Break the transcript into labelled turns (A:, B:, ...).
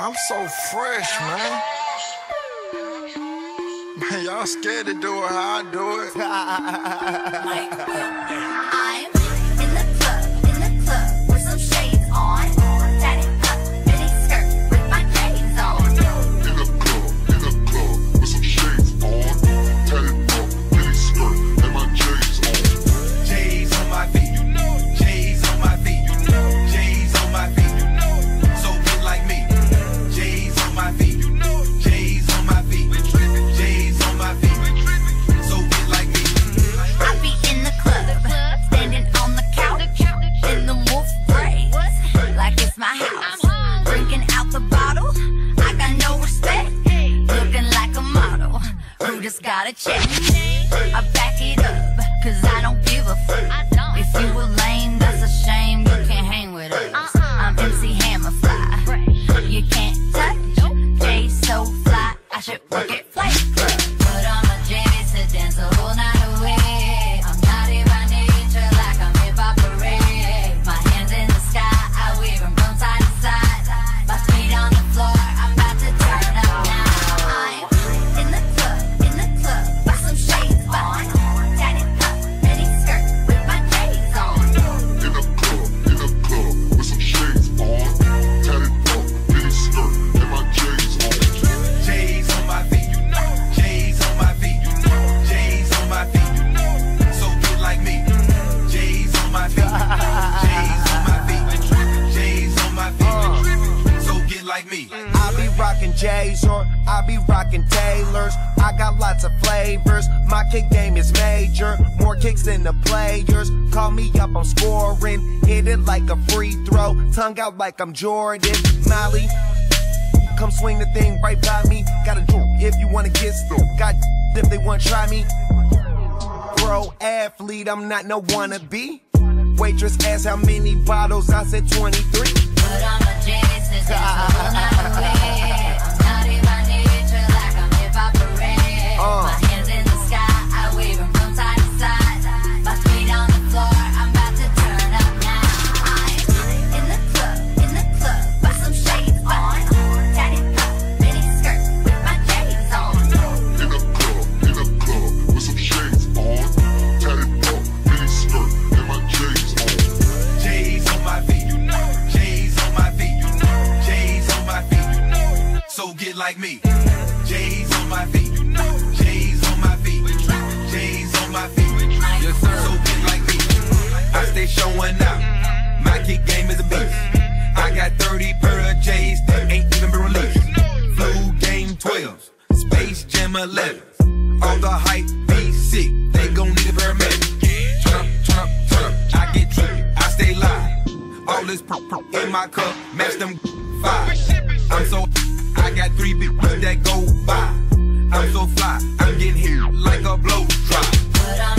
A: I'm so fresh, man. Man, y'all scared to do it how I do it.
B: I'm just gotta check. J's
C: or I be rocking Taylors. I got lots of flavors. My kick game is major. More kicks than the players. Call me up, I'm scoring. Hit it like a free throw. Tongue out like I'm Jordan. Molly. Come swing the thing right by me. Got a do if you wanna get still. Got if they wanna try me. Pro athlete, I'm not no wannabe. Waitress asked how many bottles, I said 23.
B: Put on my J's
D: know. Like me. J's on my feet. J's on my feet. J's on my feet. Yes, sir. So get like me. I stay showing out. My kick game is a beast. I got 30 pair of J's that ain't even been released. Flu game 12s, Space Jam 11. All the hype be sick. They gon' need a paramedic. Turn up, turn up, up. I get trippy. I stay live. All this in my cup, match them five. I'm so got three big that go by. I'm so fly, I'm getting hit like a blow
B: on